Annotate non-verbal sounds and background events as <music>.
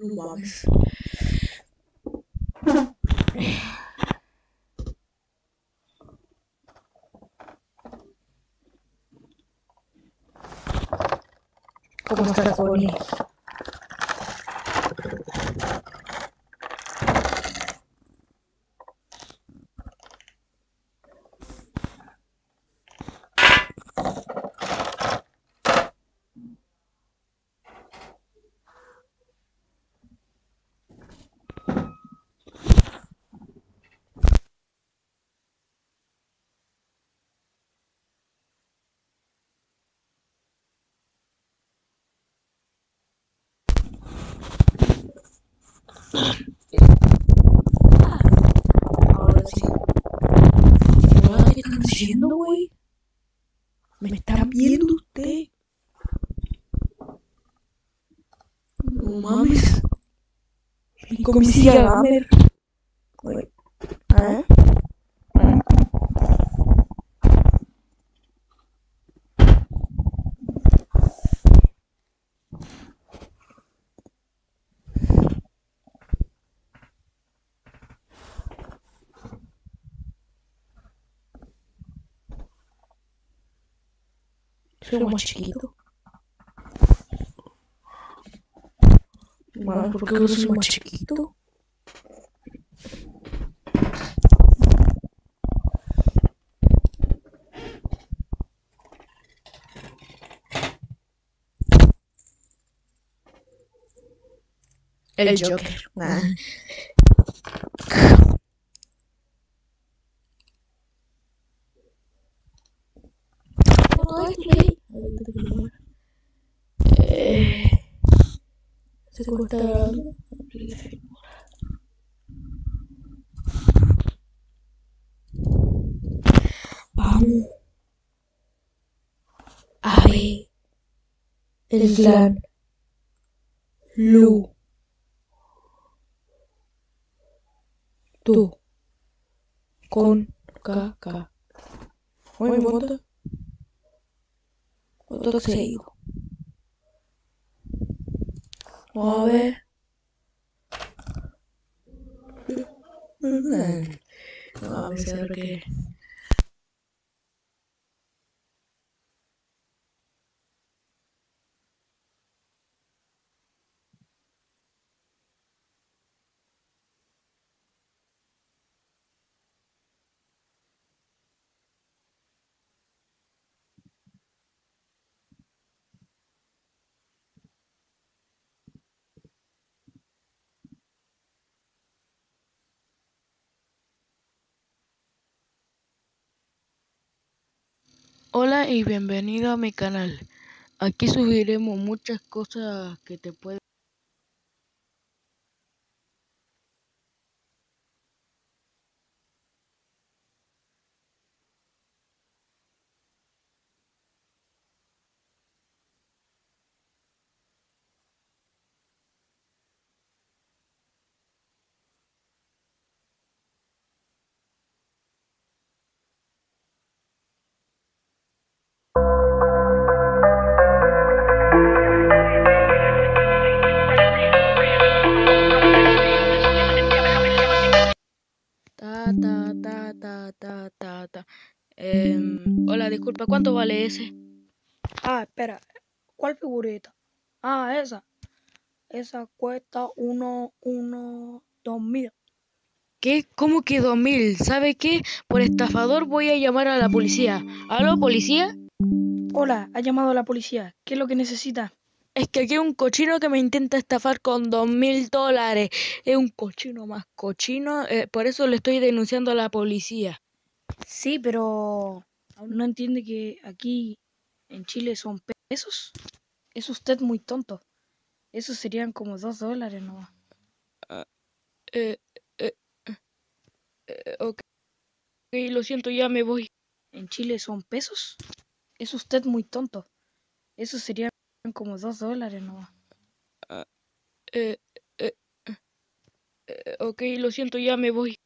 ¿Qué está pasando aquí? No. No mames. ¿Cómo Ahora sí. Hola, ¿Qué están haciendo, güey? ¿Me están viendo usted? No mames. Mi comisilla gamer. Güey. ¿Ah? Soy más chiquito. Mames, ¿por qué soy más chiquito? El Joker. Ah. <laughs> Eh, se corta grabando. Vamos a ver el clan Lu. Tú. Con K. Oye, bota. Bota seguido. Vamos a ver. No, a ver que. Hola y bienvenido a mi canal. Aquí subiremos muchas cosas que te pueden... Em, hola, disculpa, ¿cuánto vale ese? Ah, espera. ¿Cuál figurita? Ah, esa. Esa cuesta uno, uno, dos mil. ¿Qué? ¿Cómo que dos mil? ¿Sabe qué? Por estafador voy a llamar a la policía. ¿Aló, policía? Hola, ha llamado a la policía. ¿Qué es lo que necesita? Es que aquí hay un cochino que me intenta estafar con dos mil dólares. Es un cochino más cochino, eh, por eso le estoy denunciando a la policía. Sí, pero no entiende que aquí en Chile son pesos. Es usted muy tonto. Eso serían como dos dólares nomás. Eh, eh, eh, ok, lo siento, ya me voy. ¿En Chile son pesos? Es usted muy tonto. Eso serían como dos dólares nomás. Ah, eh, ok, lo siento, ya me voy.